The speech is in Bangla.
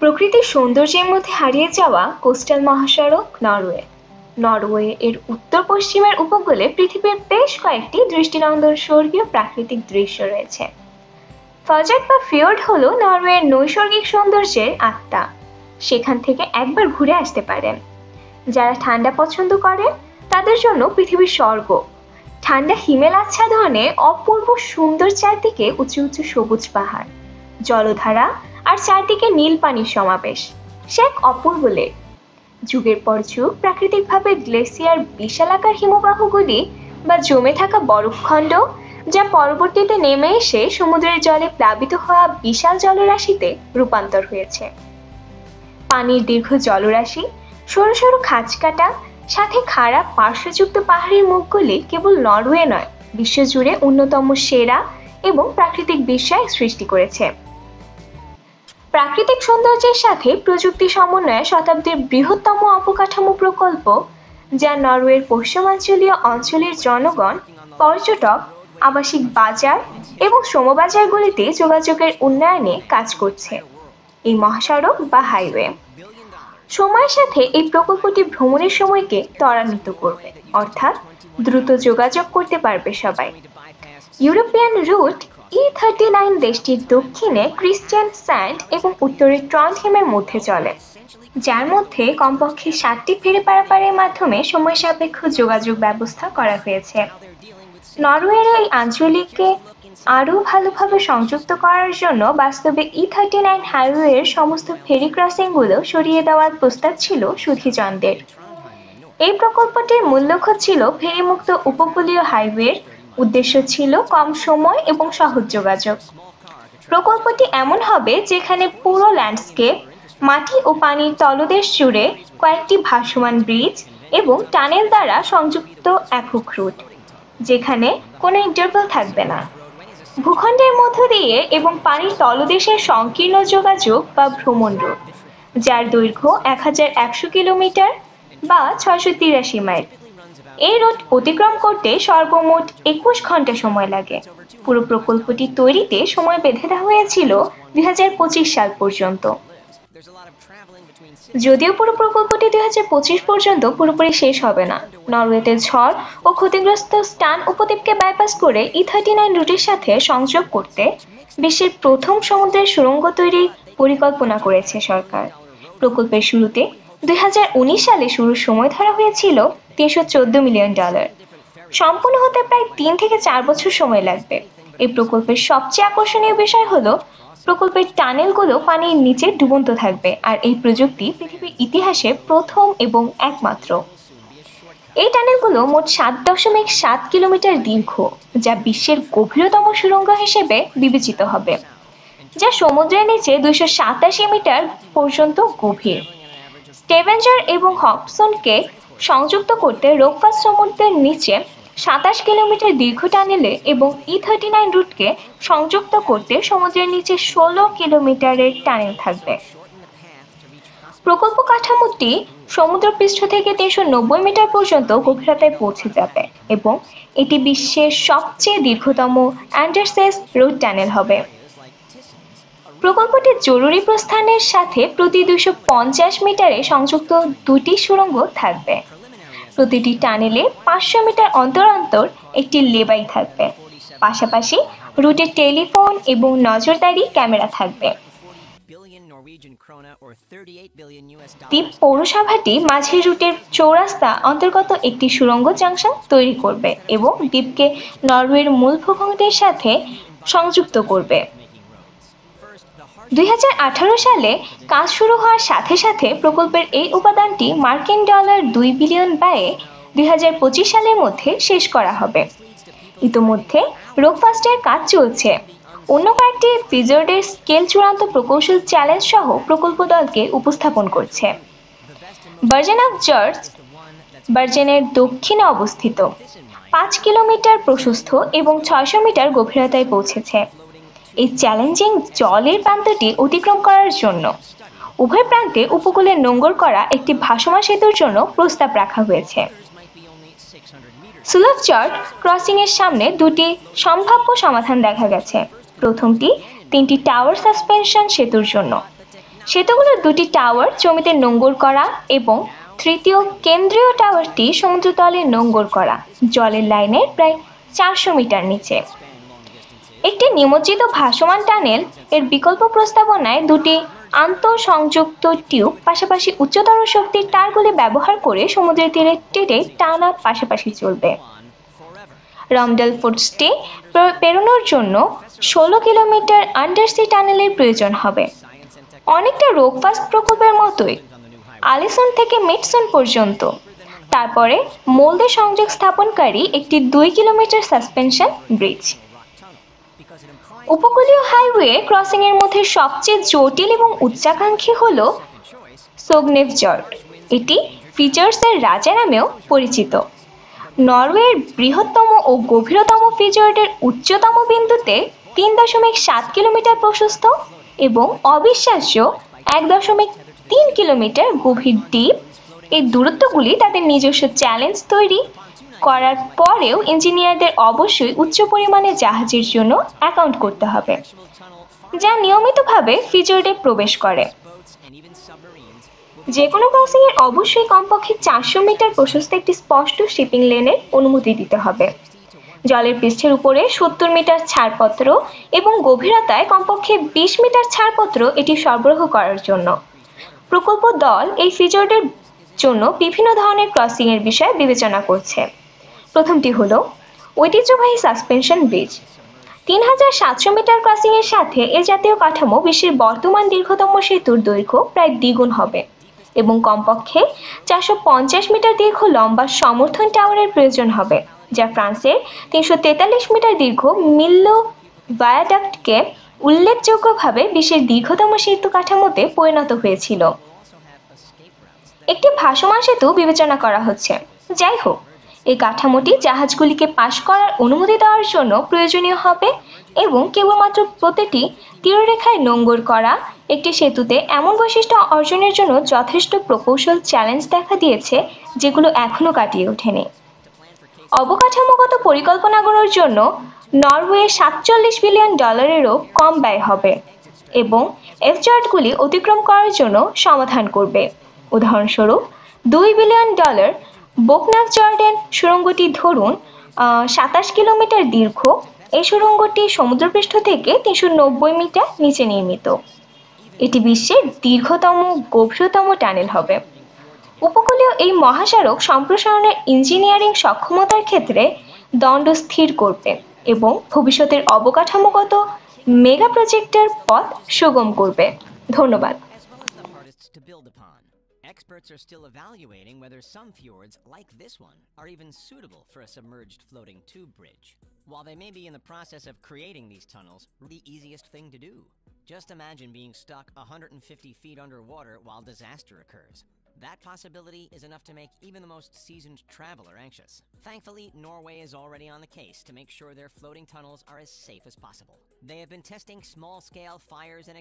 প্রকৃতির সৌন্দর্যের মধ্যে হারিয়ে যাওয়া কোস্টাল মহাসড়ক নরওয়ে। নরওয়ে এর উত্তর পশ্চিমের উপকূলে পৃথিবীর বেশ কয়েকটি দৃষ্টিনন্দন স্বর্গীয় প্রাকৃতিক দৃশ্য রয়েছে। ফজক বা ফিওর্ড হলো নরওয়ের নৈসর্গিক সৌন্দর্যের আত্মা। সেখান থেকে একবার ঘুরে আসতে পারেন। যারা ঠান্ডা পছন্দ করে, তাদের জন্য পৃথিবীর স্বর্গ। ঠান্ডা হিমেল আচ্ছাদনে অপূর্ব সুন্দর চারদিকে উঁচু উঁচু সবুজ পাহাড়। জলধারা আর চারদিকে নীল পানির সমাবেশ। সে এক অপূর্ব লেক। যুগের পর যুগ প্রাকৃতিকভাবে গ্লেসিয়ার বিশালাকার হিমবাহগুলি বা জমে থাকা বরফখণ্ড, যা পরবর্তীতে নেমে এসে সমুদ্রের জলে প্লাবিত হওয়া বিশাল জলরাশিতে রূপান্তর হয়েছে। পানির দীর্ঘ জলরাশি, সরু সরু খাঁজ কাটা সাথে খারাপ পার্শ্বযুক্ত পাহাড়ির মুখগুলি কেবল নরওয়ে নয়, বিশ্বজুড়ে অন্যতম সেরা এবং প্রাকৃতিক বিস্ময় সৃষ্টি করেছে। প্রাকৃতিক সৌন্দর্যের সাথে প্রযুক্তি সমন্বয়ে শতাব্দীর বৃহত্তম অবকাঠামো প্রকল্প, যা নরওয়ের পশ্চিমাঞ্চলীয় অঞ্চলের জনগণ, পর্যটক, আবাসিক বাজার এবং শ্রমবাজারগুলিতে যোগাযোগের উন্নয়নে কাজ করছে। এই মহাসড়ক বা হাইওয়ে সময়ের সাথে এই প্রকল্পটি ভ্রমণের সময়কে ত্বরান্বিত করবে, অর্থাৎ দ্রুত যোগাযোগ করতে পারবে সবাই। European route E thirty nine দেশটির দক্ষিণে ক্রিশ্চিয়ান স্যান্ড এবং উত্তরে ট্রন্ডহেমের মধ্যে চলে, যার মধ্যে কমপক্ষে সাতটি ফেরি পারাপারের মাধ্যমে সময় সাপেক্ষ যোগাযোগ ব্যবস্থা করা হয়েছে। নরওয়ের এই আঞ্চলিককে আরও ভালোভাবে সংযুক্ত করার জন্য বাস্তবে ই থার্টি নাইন হাইওয়ের সমস্ত ফেরি ক্রসিংগুলো সরিয়ে দেওয়ার প্রস্তাব ছিল সুধীচন্দ্রের এই প্রকল্পটির মূল লক্ষ্য ছিল ফেরিমুক্ত উপকূলীয় হাইওয়ের উদ্দেশ্য ছিল কম সময় এবং সহজ যোগাযোগ। প্রকল্পটি এমন হবে যেখানে পুরো ল্যান্ডস্কেপ, মাটি ও পানির তলদেশ জুড়ে কয়েকটি ভাসমান ব্রিজ এবং টানেল দ্বারা সংযুক্ত একক রুট, যেখানে কোনো ইন্টারভেল থাকবে না। ভূখণ্ডের মধ্য দিয়ে এবং পানির তলদেশের সংকীর্ণ যোগাযোগ বা ভ্রমণ রুট, যার দৈর্ঘ্য এক হাজার একশো কিলোমিটার বা ছয়শো তিরাশি মাইল। এই রোড অতিক্রম করতে সর্বমোট একুশ ঘণ্টা সময় লাগে। পুরো প্রকল্পটি তৈরিতে সময় বেঁধে দেওয়া হয়েছিল দু হাজার পঁচিশ সাল পর্যন্ত। যদিও পুরো প্রকল্পটি দু হাজার পঁচিশ পর্যন্ত পুরোপুরি শেষ হবে না। নরওয়েতে ঝড় ও ক্ষতিগ্রস্ত স্টান উপদ্বীপকে বাইপাস করে ই থার্টি নাইন রুটের সাথে সংযোগ করতে বিশ্বের প্রথম সমুদ্রের সুড়ঙ্গ তৈরির পরিকল্পনা করেছে সরকার। প্রকল্পের শুরুতে দুই হাজার উনিশ সালে শুরুর সময় ধরা হয়েছিল তিনশো চোদ্দ মিলিয়ন ডলার। সম্পূর্ণ হতে প্রায় তিন থেকে চার বছর সময় লাগবে। এই প্রকল্পের সবচেয়ে আকর্ষণীয় বিষয় হলো, প্রকল্পের টানেলগুলো পানির নিচে ডুবন্ত থাকবে আর এই প্রযুক্তি পৃথিবীর ইতিহাসে প্রথম এবং একমাত্র। এই টানেলগুলো মোট সাত দশমিক সাত কিলোমিটার দীর্ঘ, যা বিশ্বের গভীরতম সুড়ঙ্গ হিসেবে বিবেচিত হবে, যা সমুদ্রের নিচে দুইশো সাতাশি মিটার পর্যন্ত গভীর। স্টেভেঞ্জার এবং হবসনকে সংযুক্ত করতে রোকফাস সমুদ্রের নিচে সাতাশ কিলোমিটার দীর্ঘ টানেলে এবং ই থার্টি নাইন রুটকে সংযুক্ত করতে সমুদ্রের নিচে ষোলো কিলোমিটারের টানেল থাকবে। প্রকল্প কাঠামোটি সমুদ্রপৃষ্ঠ থেকে তিনশো নব্বই মিটার পর্যন্ত গভীরতায় পৌঁছে যাবে এবং এটি বিশ্বের সবচেয়ে দীর্ঘতম অ্যান্ডারসেস রোড টানেল হবে। প্রকল্পটির জরুরি প্রস্থানের সাথে প্রতি দুশো পঞ্চাশ মিটারে সংযুক্ত দুটি সুড়ঙ্গ থাকবে। প্রতিটি টানেলে পাঁচশো মিটার অন্তর অন্তর একটি লেবাই থাকবে। পাশাপাশি রুটে টেলিফোন এবং নজরদারি ক্যামেরা থাকবে। দ্বীপ পৌরসভাটি মাঝের রুটের চৌরাস্তা অন্তর্গত একটি সুড়ঙ্গ জাংশন তৈরি করবে এবং দ্বীপকে নরওয়ের মূল ভূখণ্ডের সাথে সংযুক্ত করবে। দুই হাজার আঠারো সালে কাজ শুরু হওয়ার সাথে সাথে প্রকল্পের এই উপাদানটি মার্কিন ডলার দুই বিলিয়ন ব্যয়ে দুই সালের মধ্যে শেষ করা হবে। ইতোমধ্যে রোকফাস্টের কাজ চলছে। অন্য কয়েকটি ফিজোর্ডের স্কেল চূড়ান্ত প্রকৌশল চ্যালেঞ্জ সহ প্রকল্প দলকে উপস্থাপন করছে। বার্জেন অফ জর্জ বার্জেনের দক্ষিণে অবস্থিত। পাঁচ কিলোমিটার প্রশস্ত এবং ছয়শো মিটার গভীরতায় পৌঁছেছে। এই চ্যালেঞ্জিং জলের প্রান্তটি অতিক্রম করার জন্য। উভয় প্রান্তে উপকূলে নোঙ্গর করা একটি ভাসমান সেতুর জন্য প্রস্তাব রাখা হয়েছে। সুলভ চার্ট ক্রসিংয়ের সামনে দুটি সম্ভাব্য সমাধান দেখা গেছে। প্রথমটি তিনটি টাওয়ার সাসপেনশন সেতুর জন্য। সেতুগুলোর দুটি টাওয়ার জমিতে নোঙ্গর করা এবং তৃতীয় কেন্দ্রীয় টাওয়ারটি সমুদ্রতলে নোঙ্গর করা। জলের লাইনের প্রায় চারশো মিটার নিচে। একটি নিমজ্জিত ভাসমান টানেল এর বিকল্প প্রস্তাবনায় দুটি আন্তঃসংযুক্ত টিউব, পাশাপাশি উচ্চতর শক্তির তারগুলি ব্যবহার করে সমুদ্রের তীরে টেটে টানা পাশাপাশি চলবে। রমডেল ফুডস্টে পেরোনোর জন্য ষোলো কিলোমিটার আন্ডারসি টানেলের প্রয়োজন হবে। অনেকটা রোগফাস্ট প্রকল্পের মতোই আলিসন থেকে মিটসন পর্যন্ত। তারপরে মোলদে সংযোগ স্থাপনকারী একটি দুই কিলোমিটার সাসপেনশন ব্রিজ। উপকূলীয় হাইওয়ে ক্রসিং এর মধ্যে সবচেয়ে জটিল এবং উচ্চাকাঙ্ক্ষী হল সোগনেভ জর্ট এটি ফিচার্সের রাজা নামেও পরিচিত। নরওয়ের বৃহত্তম ও গভীরতম ফিজর্ডের উচ্চতম বিন্দুতে তিন দশমিক সাত কিলোমিটার প্রশস্ত এবং অবিশ্বাস্য এক দশমিক তিন কিলোমিটার গভীর দ্বীপ। এই দূরত্বগুলি তাদের নিজস্ব চ্যালেঞ্জ তৈরি করার পরেও ইঞ্জিনিয়ারদের অবশ্যই উচ্চ পরিমাণে জাহাজের জন্য অ্যাকাউন্ট করতে হবে, যা নিয়মিতভাবে ফিজর্ডে প্রবেশ করে। যে কোনো ক্রসিংয়ের অবশ্যই কমপক্ষে চারশো মিটার প্রশস্ত একটি স্পষ্ট শিপিং লেনের অনুমতি দিতে হবে। জলের পৃষ্ঠের উপরে সত্তর মিটার ছাড়পত্র এবং গভীরতায় কমপক্ষে বিশ মিটার ছাড়পত্র এটি সরবরাহ করার জন্য। প্রকল্প দল এই ফিজর্ডের জন্য বিভিন্ন ধরনের ক্রসিংয়ের বিষয়ে বিবেচনা করছে। প্রথমটি হলো ঐতিহ্যবাহী সাসপেনশন ব্রিজ। তিন হাজার সাতশো মিটার ক্রসিংয়ের সাথে এ জাতীয় কাঠামো বিশ্বের বর্তমান দীর্ঘতম সেতুর দৈর্ঘ্য প্রায় দ্বিগুণ হবে এবং কমপক্ষে চারশো পঞ্চাশ মিটার দীর্ঘ লম্বা সমর্থন টাওয়ারের প্রয়োজন হবে, যা ফ্রান্সের তিনশো তেতাল্লিশ মিটার দীর্ঘ মিল্লো ভায়াডাক্টকে উল্লেখযোগ্যভাবে বিশ্বের দীর্ঘতম সেতু কাঠামোতে পরিণত হয়েছিল। একটি ভাসমান সেতু বিবেচনা করা হচ্ছে। যাই হোক এই কাঠামোটি জাহাজগুলিকে পাশ করার অনুমতি দেওয়ার জন্য প্রয়োজনীয় হবে এবং কেবলমাত্র প্রতিটি তীররেখায় নোঙ্গর করা, একটি সেতুতে এমন বৈশিষ্ট্য অর্জনের জন্য যথেষ্ট প্রকৌশল চ্যালেঞ্জ দেখা দিয়েছে যেগুলো এখনও কাটিয়ে ওঠেনি। অবকাঠামোগত পরিকল্পনা করার জন্য নরওয়ে সাতচল্লিশ বিলিয়ন ডলারেরও কম ব্যয় হবে এবং এফজার্টগুলি অতিক্রম করার জন্য সমাধান করবে। উদাহরণস্বরূপ, দুই বিলিয়ন ডলার বোকনাক জর্ডেন সুড়ঙ্গটি ধরুন সাতাশ কিলোমিটার দীর্ঘ। এই সুড়ঙ্গটি সমুদ্রপৃষ্ঠ থেকে তিনশো নব্বই মিটার নিচে নির্মিত। এটি বিশ্বের দীর্ঘতম, গভীরতম টানেল হবে। উপকূলীয় এই মহাসড়ক সম্প্রসারণের ইঞ্জিনিয়ারিং সক্ষমতার ক্ষেত্রে দণ্ড স্থির করবে এবং ভবিষ্যতের অবকাঠামোগত মেগা প্রজেক্টের পথ সুগম করবে। ধন্যবাদ। Experts are still evaluating whether some fjords, like this one, are even suitable for a submerged floating tube bridge. While they may be in the process of creating these tunnels, the easiest thing to do. Just imagine being stuck 150 feet underwater while disaster occurs. That possibility is enough to make even the most seasoned traveler anxious. Thankfully, Norway is already on the case to make sure their floating tunnels are as safe as possible. They have been testing small-scale fires and